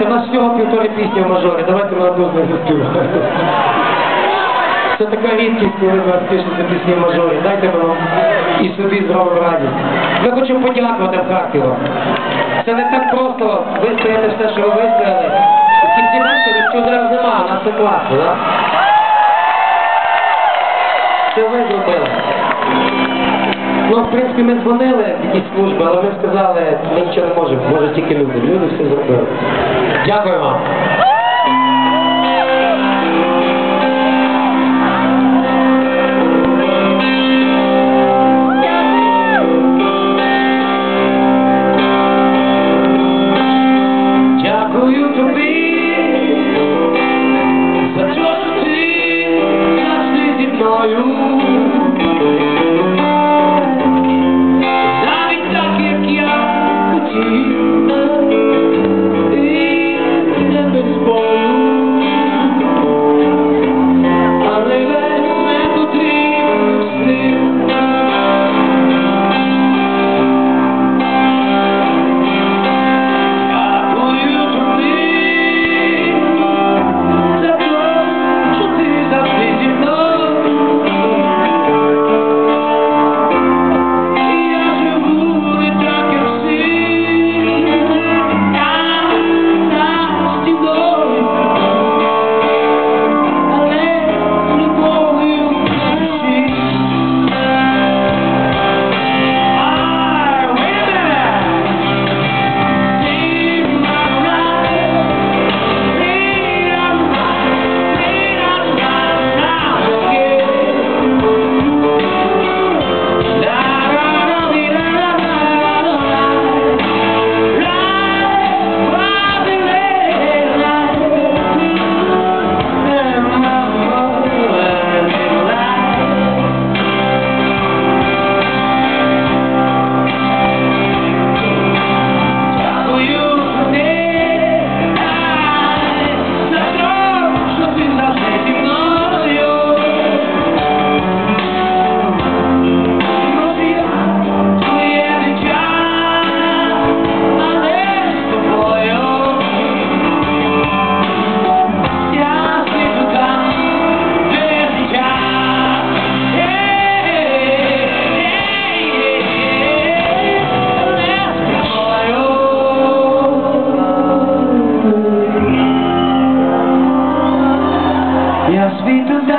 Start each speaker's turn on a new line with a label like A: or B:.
A: Слухайте, у нас всього півтори пісні в мажорі, давайте ми одну заспіваємо. Це така рідкість, коли ви пишете пісні в мажорі. Дайте вам і собі зробимо радість. Ми хочемо подякувати Харкову. Це не так просто вистояти все, що ви вистояли. В кінці бачите, що зараз немає, у нас це класно, так? Це ви зробили. Ну, в принципі, ми дзвонили в якісь служби, але ми сказали, ми нічого не можемо, може тільки люди. Люди все зробили. 你家吗？must be the